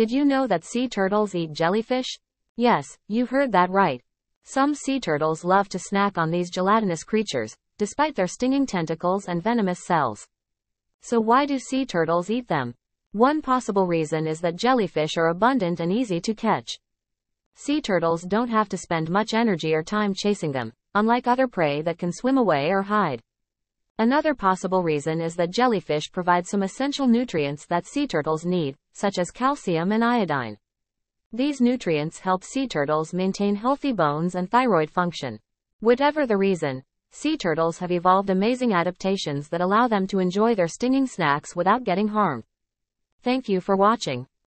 Did you know that sea turtles eat jellyfish? Yes, you've heard that right. Some sea turtles love to snack on these gelatinous creatures, despite their stinging tentacles and venomous cells. So why do sea turtles eat them? One possible reason is that jellyfish are abundant and easy to catch. Sea turtles don't have to spend much energy or time chasing them, unlike other prey that can swim away or hide. Another possible reason is that jellyfish provide some essential nutrients that sea turtles need, such as calcium and iodine. These nutrients help sea turtles maintain healthy bones and thyroid function. Whatever the reason, sea turtles have evolved amazing adaptations that allow them to enjoy their stinging snacks without getting harmed. Thank you for watching.